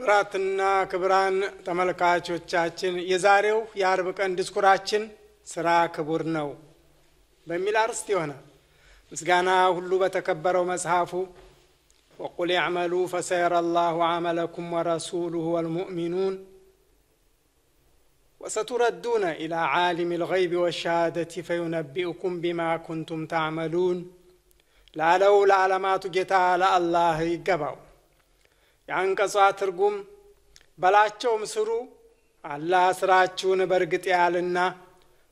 ክብራትና ክብራን ተመልካቾቻችን የዛሬው የአርብ ቀን ዲስኩራችን ስራ ክቡር ነው በሚል አርዕስት ይሆናል። ምስጋና ሁሉ በተከበረው መጽሐፉ ወቁል ያዕመሉ ፈሰየረ አላሁ አመለኩም ወረሱሉሁ ወልሙእሚኑን ወሰቱረዱነ ኢላ ዓሊም ልገይቢ ወሸሃደቲ ፈዩነቢኡኩም ቢማ ኩንቱም ታዕመሉን ላለው ለዓለማቱ ጌታ ለአላህ ይገባው። የአንቀጿ ትርጉም በላቸውም ስሩ አላህ ስራችሁን በእርግጥ ያልና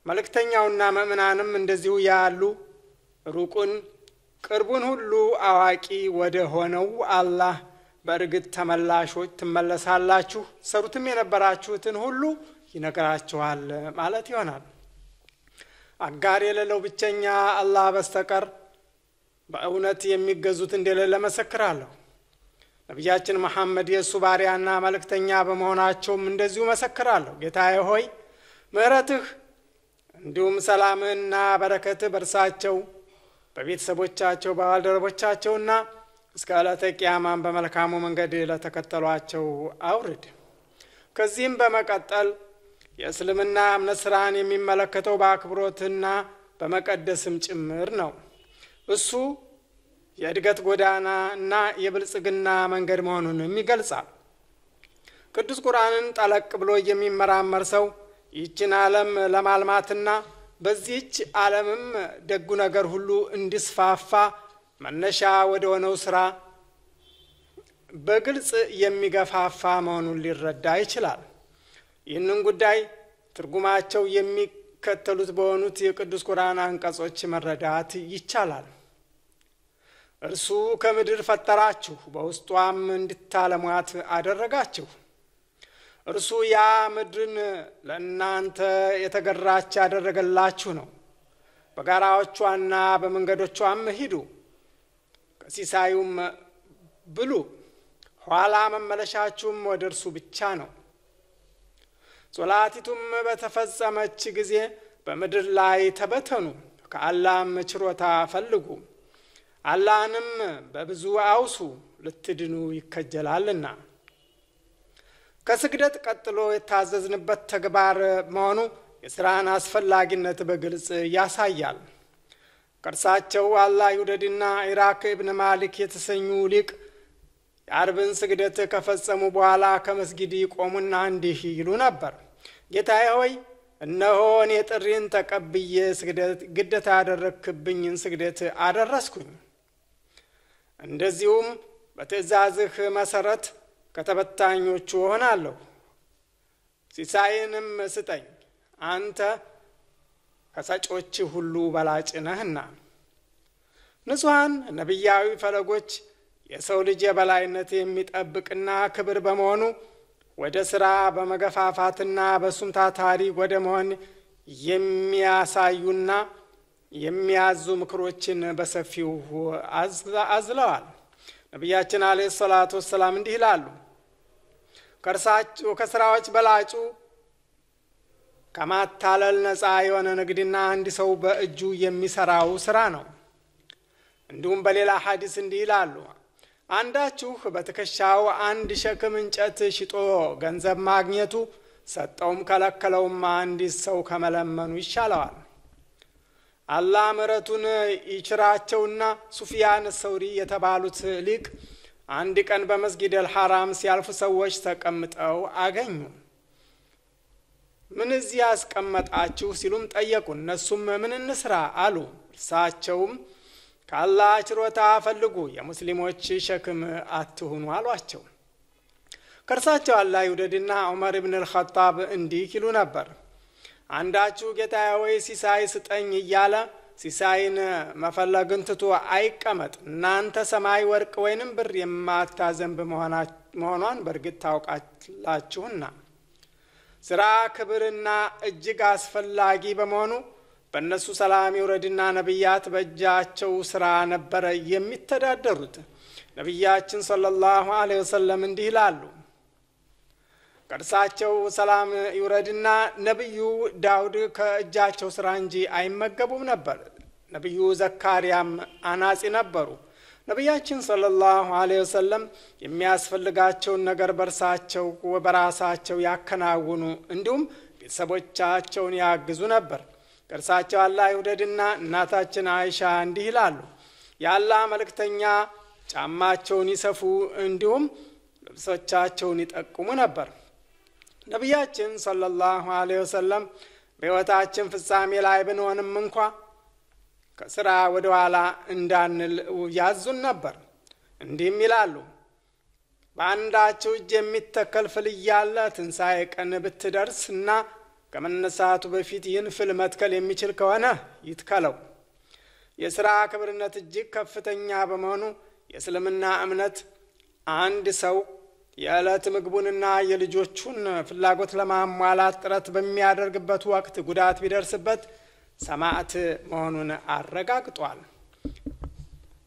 መልእክተኛውና ምእምናንም እንደዚሁ ያሉ ሩቁን ቅርቡን ሁሉ አዋቂ ወደ ሆነው አላህ በእርግጥ ተመላሾች ትመለሳላችሁ፣ ሰሩትም የነበራችሁትን ሁሉ ይነግራችኋል ማለት ይሆናል። አጋር የሌለው ብቸኛ አላህ በስተቀር በእውነት የሚገዙት እንደሌለ መሰክራለሁ። ነቢያችን መሐመድ የእሱ ባሪያና መልእክተኛ በመሆናቸውም እንደዚሁ መሰክራለሁ። ጌታዬ ሆይ ምሕረትህ እንዲሁም ሰላምህና በረከትህ በእርሳቸው በቤተሰቦቻቸው በባልደረቦቻቸውና እስከ ዕለተ ቅያማን በመልካሙ መንገድ ለተከተሏቸው አውርድ። ከዚህም በመቀጠል የእስልምና እምነት ስራን የሚመለከተው በአክብሮትና በመቀደስም ጭምር ነው። እሱ የእድገት ጎዳና እና የብልጽግና መንገድ መሆኑንም ይገልጻል። ቅዱስ ቁርአንን ጠለቅ ብሎ የሚመራመር ሰው ይህችን ዓለም ለማልማትና በዚህች ዓለምም ደጉ ነገር ሁሉ እንዲስፋፋ መነሻ ወደ ሆነው ስራ በግልጽ የሚገፋፋ መሆኑን ሊረዳ ይችላል። ይህንን ጉዳይ ትርጉማቸው የሚከተሉት በሆኑት የቅዱስ ቁርአን አንቀጾች መረዳት ይቻላል። እርሱ ከምድር ፈጠራችሁ፣ በውስጧም እንድታለሟት አደረጋችሁ። እርሱ ያ ምድርን ለእናንተ የተገራች ያደረገላችሁ ነው። በጋራዎቿና በመንገዶቿም ሂዱ፣ ከሲሳዩም ብሉ፣ ኋላ መመለሻችሁም ወደ እርሱ ብቻ ነው። ሶላቲቱም በተፈጸመች ጊዜ በምድር ላይ ተበተኑ፣ ከአላህም ችሮታ ፈልጉ፣ አላህንም በብዙ አውሱ፣ ልትድኑ ይከጀላልና። ከስግደት ቀጥሎ የታዘዝንበት ተግባር መሆኑ የስራን አስፈላጊነት በግልጽ ያሳያል። ከእርሳቸው አላህ ይውደድና ኢራክ እብን ማሊክ የተሰኙ ሊቅ የአርብን ስግደት ከፈጸሙ በኋላ ከመስጊድ ይቆሙና እንዲህ ይሉ ነበር። ጌታዬ ሆይ እነሆ እኔ ጥሪን ተቀብዬ ስግደት ግደታ ያደረግክብኝን ስግደት አደረስኩኝ። እንደዚሁም በትእዛዝህ መሰረት ከተበታኞቹ እሆናለሁ። ሲሳይንም ስጠኝ፣ አንተ ከሰጮች ሁሉ በላጭ ነህና። ንጹሐን ነቢያዊ ፈለጎች የሰው ልጅ የበላይነት የሚጠብቅና ክብር በመሆኑ ወደ ሥራ በመገፋፋትና በሱም ታታሪ ወደ መሆን የሚያሳዩና የሚያዙ ምክሮችን በሰፊው አዝለዋል። ነቢያችን አለ ሰላቱ ወሰላም እንዲህ ይላሉ፣ ከስራዎች በላጩ ከማታለል ነፃ የሆነ ንግድና አንድ ሰው በእጁ የሚሰራው ስራ ነው። እንዲሁም በሌላ ሐዲስ እንዲህ ይላሉ፣ አንዳችሁ በትከሻው አንድ ሸክም እንጨት ሽጦ ገንዘብ ማግኘቱ ሰጠውም ከለከለውም አንዲት ሰው ከመለመኑ ይሻለዋል። አላህ ምሕረቱን ይችራቸውና ሱፊያን ሰውሪ የተባሉት ሊቅ አንድ ቀን በመስጊድ አልሐራም ሲያልፉ ሰዎች ተቀምጠው አገኙ። ምን እዚህ ያስቀመጣችሁ ሲሉም ጠየቁ። እነሱም ምን እንስራ አሉ። እርሳቸውም ከአላህ ችሮታ ፈልጉ፣ የሙስሊሞች ሸክም አትሁኑ አሏቸው። ከእርሳቸው አላህ ይውደድና ዑመር ብን አልኸጣብ እንዲህ ይሉ ነበር አንዳችሁ ጌታዬ ወይ ሲሳይ ስጠኝ እያለ ሲሳይን መፈለግን ትቶ አይቀመጥ። እናንተ ሰማይ ወርቅ ወይንም ብር የማታዘንብ መሆኗን በእርግጥ ታውቃላችሁና። ስራ ክብርና እጅግ አስፈላጊ በመሆኑ በእነሱ ሰላም ይውረድና ነቢያት በእጃቸው ስራ ነበረ የሚተዳደሩት። ነቢያችን ሰለላሁ ዐለይሂ ወሰለም እንዲህ ይላሉ ከእርሳቸው ሰላም ይውረድና ነቢዩ ዳውድ ከእጃቸው ስራ እንጂ አይመገቡም ነበር። ነቢዩ ዘካርያም አናጺ ነበሩ። ነቢያችን ሰለላሁ ዐለይሂ ወሰለም የሚያስፈልጋቸውን ነገር በርሳቸው በራሳቸው ያከናውኑ እንዲሁም ቤተሰቦቻቸውን ያግዙ ነበር። ከእርሳቸው አላህ ይውደድና እናታችን አይሻ እንዲህ ይላሉ። የአላህ መልእክተኛ ጫማቸውን ይሰፉ እንዲሁም ልብሶቻቸውን ይጠቁሙ ነበር። ነቢያችን ሰለላሁ ዐለይሂ ወሰለም በሕይወታችን ፍጻሜ ላይ ብንሆንም እንኳ ከስራ ወደ ኋላ እንዳንል ያዙን ነበር። እንዲህም ይላሉ፣ በአንዳችሁ እጅ የሚተከል ፍል እያለ ትንሣኤ ቀን ብትደርስ እና ከመነሳቱ በፊት ይህን ፍል መትከል የሚችል ከሆነ ይትከለው። የሥራ ክብርነት እጅግ ከፍተኛ በመሆኑ የእስልምና እምነት አንድ ሰው የዕለት ምግቡንና የልጆቹን ፍላጎት ለማሟላት ጥረት በሚያደርግበት ወቅት ጉዳት ቢደርስበት ሰማዕት መሆኑን አረጋግጧል።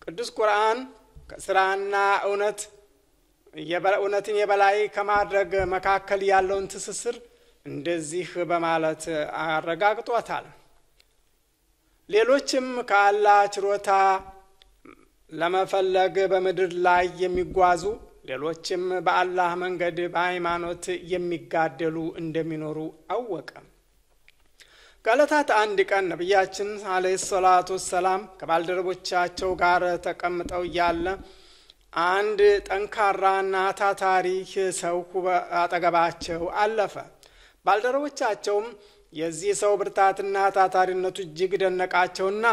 ቅዱስ ቁርአን ከስራና እውነት እውነትን የበላይ ከማድረግ መካከል ያለውን ትስስር እንደዚህ በማለት አረጋግጦታል። ሌሎችም ከአላህ ችሮታ ለመፈለግ በምድር ላይ የሚጓዙ ሌሎችም በአላህ መንገድ በሃይማኖት የሚጋደሉ እንደሚኖሩ አወቀ። ከዕለታት አንድ ቀን ነቢያችን አለይሂ ሰላቱ ወሰላም ከባልደረቦቻቸው ጋር ተቀምጠው እያለ አንድ ጠንካራና ታታሪ ሰው አጠገባቸው አለፈ። ባልደረቦቻቸውም የዚህ ሰው ብርታትና ታታሪነቱ እጅግ ደነቃቸውና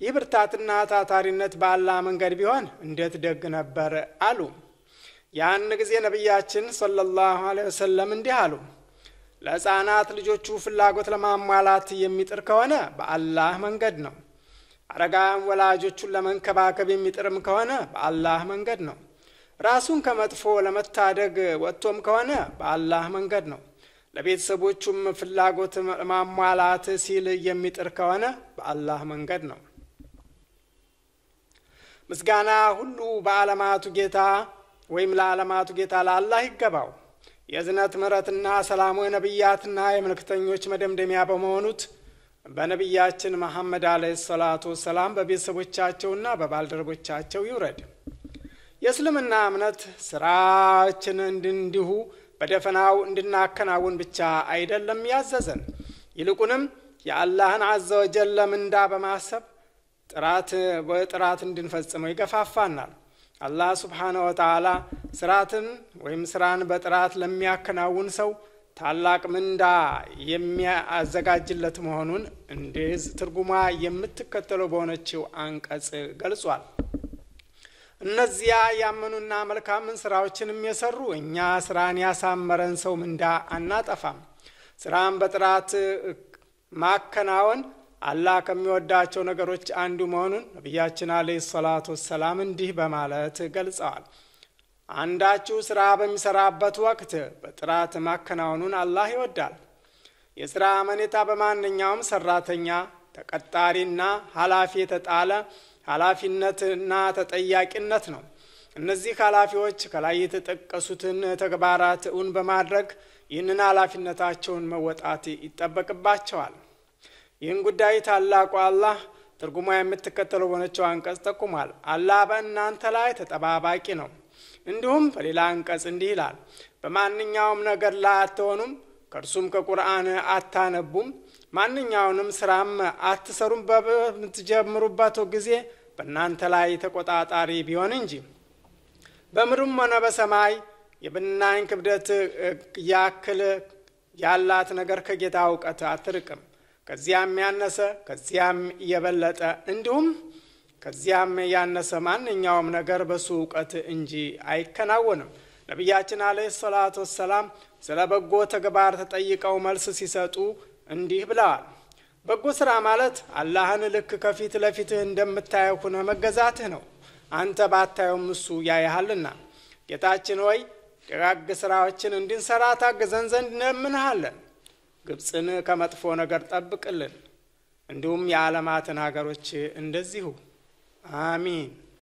ይህ ብርታትና ታታሪነት በአላህ መንገድ ቢሆን እንዴት ደግ ነበር አሉ። ያን ጊዜ ነቢያችን ሰለላሁ ዐለይሂ ወሰለም እንዲህ አሉ። ለሕፃናት ልጆቹ ፍላጎት ለማሟላት የሚጥር ከሆነ በአላህ መንገድ ነው። አረጋውያን ወላጆቹን ለመንከባከብ የሚጥርም ከሆነ በአላህ መንገድ ነው። ራሱን ከመጥፎ ለመታደግ ወጥቶም ከሆነ በአላህ መንገድ ነው። ለቤተሰቦቹም ፍላጎት ማሟላት ሲል የሚጥር ከሆነ በአላህ መንገድ ነው። ምስጋና ሁሉ በዓለማቱ ጌታ ወይም ለዓለማቱ ጌታ ለአላህ ይገባው። የእዝነት ምሕረትና ሰላሙ የነቢያትና የመልእክተኞች መደምደሚያ በመሆኑት በነቢያችን መሐመድ አለይሂ ሰላቱ ወሰላም በቤተሰቦቻቸውና በባልደረቦቻቸው ይውረድ። የእስልምና እምነት ስራችን እንዲሁ በደፈናው እንድናከናውን ብቻ አይደለም ያዘዘን፣ ይልቁንም የአላህን አዘ ወጀል ምንዳ በማሰብ ጥራት በጥራት እንድንፈጽመው ይገፋፋናል። አላህ ስብሓነሁ ወተዓላ ስራትን ወይም ስራን በጥራት ለሚያከናውን ሰው ታላቅ ምንዳ የሚያዘጋጅለት መሆኑን እንዲህ ትርጉሟ የምትከተለው በሆነችው አንቀጽ ገልጿል። እነዚያ ያመኑና መልካምን ስራዎችንም የሰሩ እኛ ስራን ያሳመረን ሰው ምንዳ አናጠፋም። ስራን በጥራት ማከናወን አላህ ከሚወዳቸው ነገሮች አንዱ መሆኑን ነቢያችን አለይሂ ሰላቱ ወሰላም እንዲህ በማለት ገልጸዋል። አንዳችሁ ስራ በሚሰራበት ወቅት በጥራት ማከናወኑን አላህ ይወዳል። የስራ አመኔታ በማንኛውም ሰራተኛ ተቀጣሪና ኃላፊ የተጣለ ኃላፊነትና ተጠያቂነት ነው። እነዚህ ኃላፊዎች ከላይ የተጠቀሱትን ተግባራት እውን በማድረግ ይህንን ኃላፊነታቸውን መወጣት ይጠበቅባቸዋል። ይህን ጉዳይ ታላቁ አላህ ትርጉሟ የምትከተለው በሆነችው አንቀጽ ጠቁሟል። አላህ በእናንተ ላይ ተጠባባቂ ነው። እንዲሁም በሌላ አንቀጽ እንዲህ ይላል፣ በማንኛውም ነገር ላይ አትሆኑም፣ ከእርሱም ከቁርአን አታነቡም፣ ማንኛውንም ስራም አትሰሩም በምትጀምሩበት ጊዜ በእናንተ ላይ ተቆጣጣሪ ቢሆን እንጂ በምድሩም ሆነ በሰማይ የብናኝ ክብደት ያክል ያላት ነገር ከጌታ እውቀት አትርቅም። ከዚያም ያነሰ ከዚያም የበለጠ እንዲሁም ከዚያም ያነሰ ማንኛውም ነገር በሱ እውቀት እንጂ አይከናወንም። ነቢያችን አለይሂ ሰላቱ ወሰላም ስለ በጎ ተግባር ተጠይቀው መልስ ሲሰጡ እንዲህ ብለዋል። በጎ ስራ ማለት አላህን ልክ ከፊት ለፊትህ እንደምታየው ሁነህ መገዛትህ ነው። አንተ ባታየውም እሱ ያይሃልና። ጌታችን ሆይ ደጋግ ስራዎችን እንድንሰራ ታግዘን ዘንድ እንለምንሃለን። ግብፅን ከመጥፎ ነገር ጠብቅልን፣ እንዲሁም የዓለማትን ሀገሮች እንደዚሁ አሚን።